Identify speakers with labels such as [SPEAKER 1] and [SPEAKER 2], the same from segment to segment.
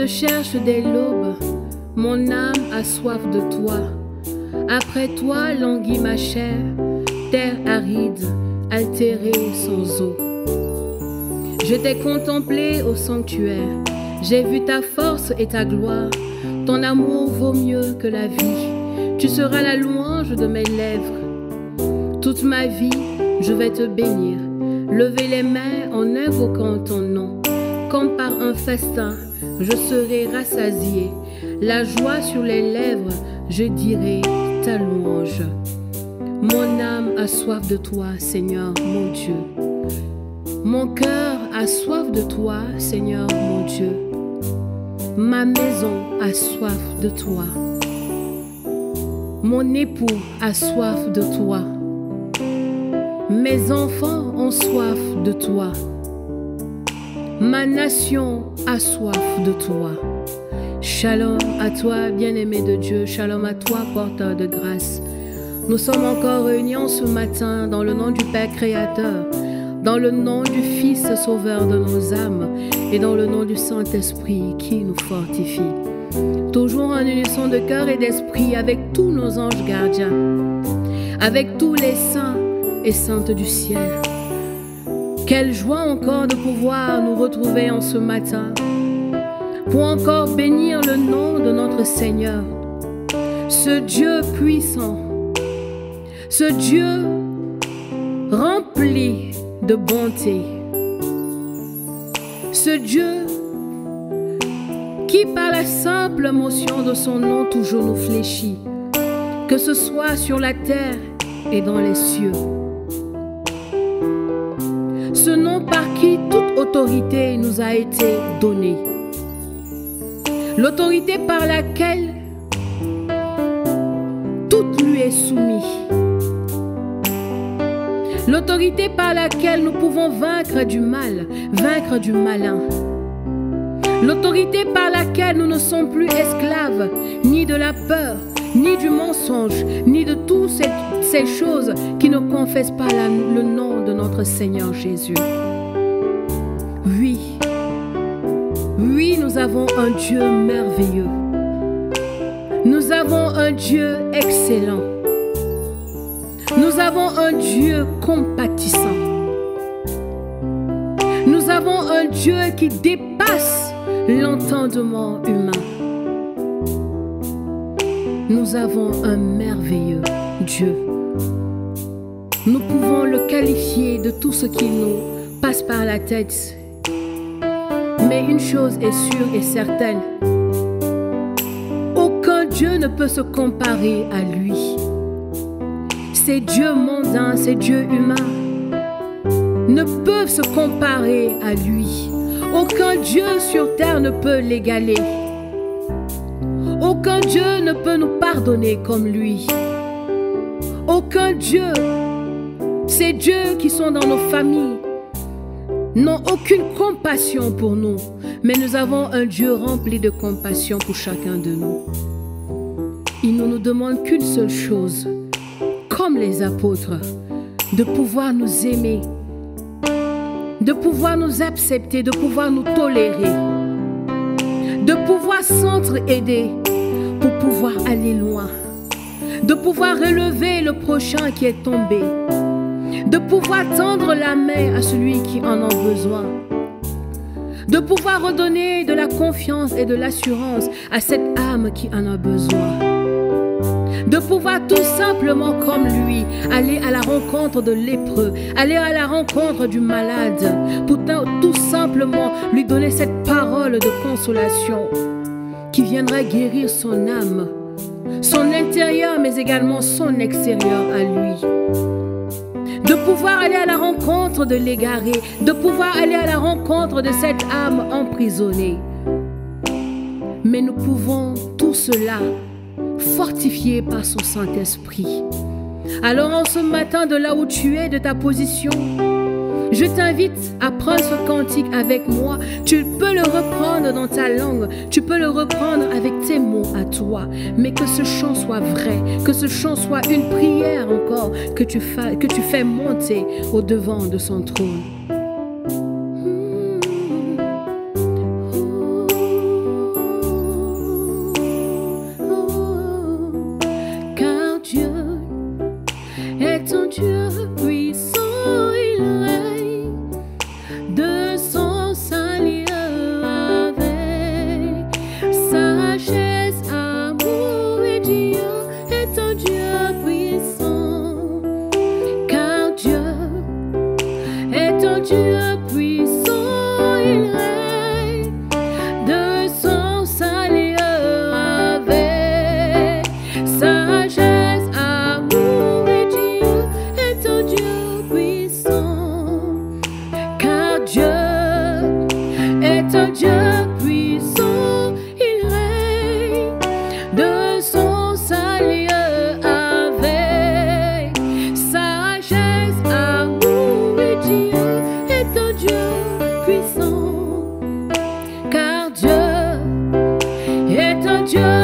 [SPEAKER 1] te cherche dès l'aube, mon âme a soif de toi. Après toi languit ma chair, terre aride, altérée sans eau. Je t'ai contemplé au sanctuaire, j'ai vu ta force et ta gloire. Ton amour vaut mieux que la vie. Tu seras la louange de mes lèvres. Toute ma vie, je vais te bénir. Lever les mains en invoquant ton nom. Comme par un festin, je serai rassasié. La joie sur les lèvres, je dirai ta louange. Mon âme a soif de toi, Seigneur mon Dieu. Mon cœur a soif de toi, Seigneur mon Dieu. Ma maison a soif de toi. Mon époux a soif de toi. Mes enfants ont soif de toi. Ma nation a soif de toi. Shalom à toi, bien-aimé de Dieu. Shalom à toi, porteur de grâce. Nous sommes encore réunis ce matin dans le nom du Père Créateur, dans le nom du Fils Sauveur de nos âmes et dans le nom du Saint-Esprit qui nous fortifie. Toujours en unisson de cœur et d'esprit avec tous nos anges gardiens, avec tous les saints et saintes du ciel. Quelle joie encore de pouvoir nous retrouver en ce matin pour encore bénir le nom de notre Seigneur, ce Dieu puissant, ce Dieu rempli de bonté, ce Dieu qui par la simple motion de son nom toujours nous fléchit, que ce soit sur la terre et dans les cieux. Qui toute autorité nous a été donnée. L'autorité par laquelle tout lui est soumis. L'autorité par laquelle nous pouvons vaincre du mal, vaincre du malin. L'autorité par laquelle nous ne sommes plus esclaves ni de la peur, ni du mensonge, ni de toutes ces, choses qui ne confessent pas le nom de notre Seigneur Jésus. Oui, nous avons un Dieu merveilleux. Nous avons un Dieu excellent. Nous avons un Dieu compatissant. Nous avons un Dieu qui dépasse l'entendement humain. Nous avons un merveilleux Dieu. Nous pouvons le qualifier de tout ce qui nous passe par la tête. Mais une chose est sûre et certaine. Aucun Dieu ne peut se comparer à lui. Ces dieux mondains, ces dieux humains ne peuvent se comparer à lui. Aucun Dieu sur terre ne peut l'égaler. Aucun Dieu ne peut nous pardonner comme lui. Aucun Dieu, ces dieux qui sont dans nos familles, n'ont aucune compassion pour nous. Mais nous avons un Dieu rempli de compassion pour chacun de nous. Il ne nous demande qu'une seule chose, comme les apôtres, de pouvoir nous aimer, de pouvoir nous accepter, de pouvoir nous tolérer, de pouvoir s'entraider pour pouvoir aller loin, de pouvoir relever le prochain qui est tombé, de pouvoir tendre la main à celui qui en a besoin, de pouvoir redonner de la confiance et de l'assurance à cette âme qui en a besoin de pouvoir tout simplement comme lui aller à la rencontre de lépreux, aller à la rencontre du malade, pour tout simplement lui donner cette parole de consolation qui viendra guérir son âme, son intérieur mais également son extérieur à lui. De pouvoir aller à la rencontre de l'égaré, de pouvoir aller à la rencontre de cette âme emprisonnée. Mais nous pouvons tout cela fortifié par son Saint-Esprit. Alors en ce matin, de là où tu es, de ta position, je t'invite à prendre ce cantique avec moi. Tu peux le reprendre dans ta langue, tu peux le reprendre avec tes mots à toi, mais que ce chant soit vrai, que ce chant soit une prière encore que tu, que tu fais monter au devant de son trône. Est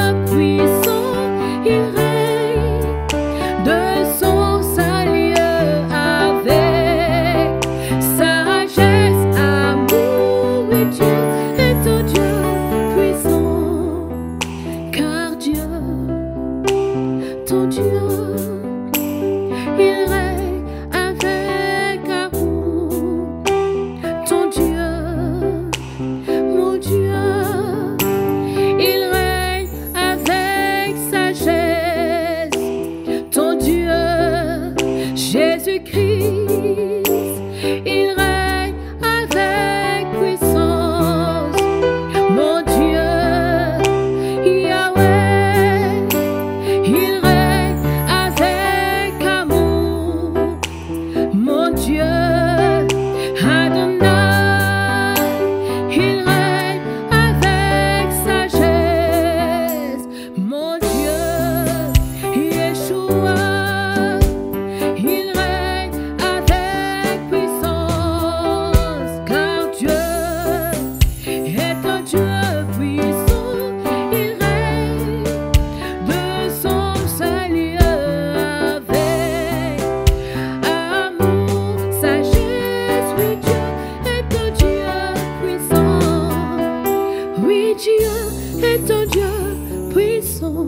[SPEAKER 1] Dieu est un Dieu puissant.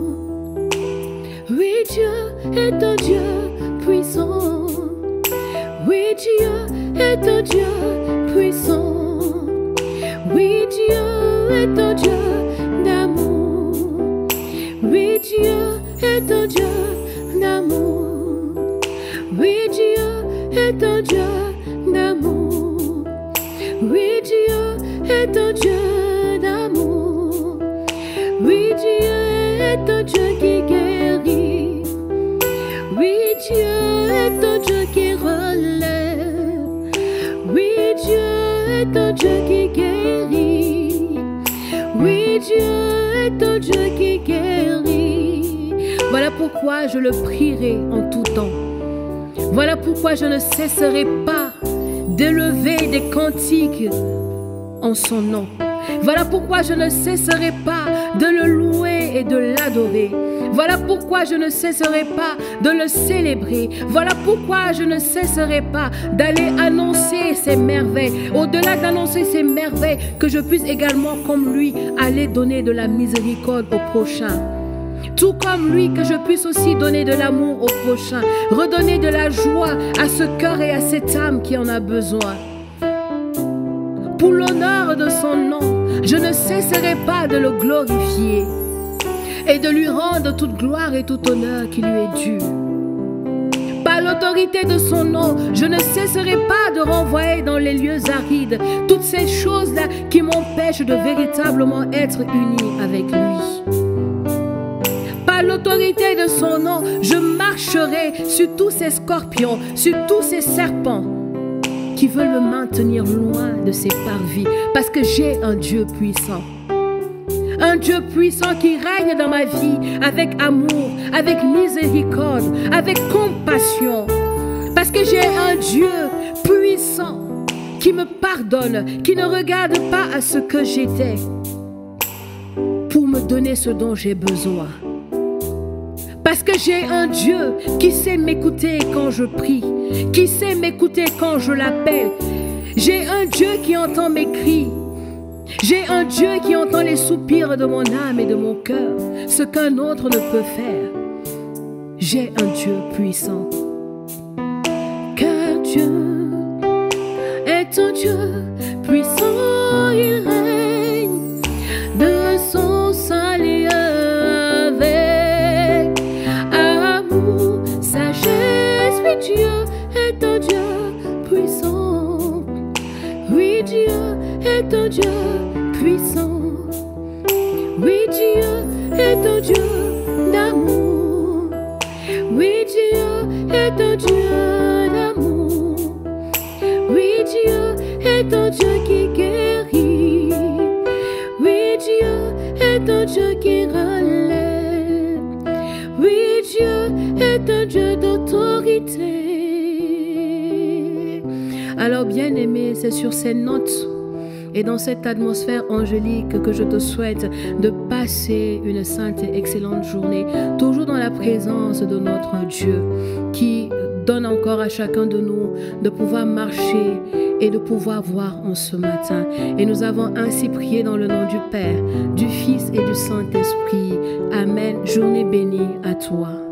[SPEAKER 1] Oui, Dieu est un Dieu puissant. Oui, Dieu est un Dieu puissant. Oui, Dieu est un Dieu d'amour. Oui, Dieu est un Dieu d'amour. Oui, Dieu est un Dieu d'amour. Oui, Dieu est un Dieu est un Dieu qui guérit. Oui, Dieu est un Dieu qui relève. Oui, Dieu est un Dieu qui guérit. Oui, Dieu est un Dieu qui guérit. Voilà pourquoi je le prierai en tout temps. Voilà pourquoi je ne cesserai pas d'élever des cantiques en son nom. Voilà pourquoi je ne cesserai pas de le louer et de l'adorer. Voilà pourquoi je ne cesserai pas de le célébrer. Voilà pourquoi je ne cesserai pas d'aller annoncer ses merveilles. Au-delà d'annoncer ses merveilles, que je puisse également, comme lui, aller donner de la miséricorde au prochain. Tout comme lui, que je puisse aussi donner de l'amour au prochain, redonner de la joie à ce cœur et à cette âme qui en a besoin. Pour l'honneur de son nom, je ne cesserai pas de le glorifier et de lui rendre toute gloire et tout honneur qui lui est dû. Par l'autorité de son nom, je ne cesserai pas de renvoyer dans les lieux arides toutes ces choses-là qui m'empêchent de véritablement être uni avec lui. Par l'autorité de son nom, je marcherai sur tous ces scorpions, sur tous ces serpents qui veulent me maintenir loin de ces parvis, parce que j'ai un Dieu puissant. Un Dieu puissant qui règne dans ma vie avec amour, avec miséricorde, avec compassion. Parce que j'ai un Dieu puissant qui me pardonne, qui ne regarde pas à ce que j'étais pour me donner ce dont j'ai besoin. Parce que j'ai un Dieu qui sait m'écouter quand je prie, qui sait m'écouter quand je l'appelle. J'ai un Dieu qui entend mes cris. J'ai un Dieu qui entend les soupirs de mon âme et de mon cœur, ce qu'un autre ne peut faire. J'ai un Dieu puissant. Car Dieu est un Dieu puissant, Dieu est un Dieu d'amour. Oui, Dieu est un Dieu d'amour. Oui, Dieu est un Dieu qui guérit. Oui, Dieu est un Dieu qui relève. Oui, Dieu est un Dieu d'autorité. Alors bien aimé, c'est sur ces notes et dans cette atmosphère angélique que je te souhaite de passer une sainte et excellente journée, toujours dans la présence de notre Dieu qui donne encore à chacun de nous de pouvoir marcher et de pouvoir voir en ce matin. Et nous avons ainsi prié dans le nom du Père, du Fils et du Saint-Esprit. Amen. Journée bénie à toi.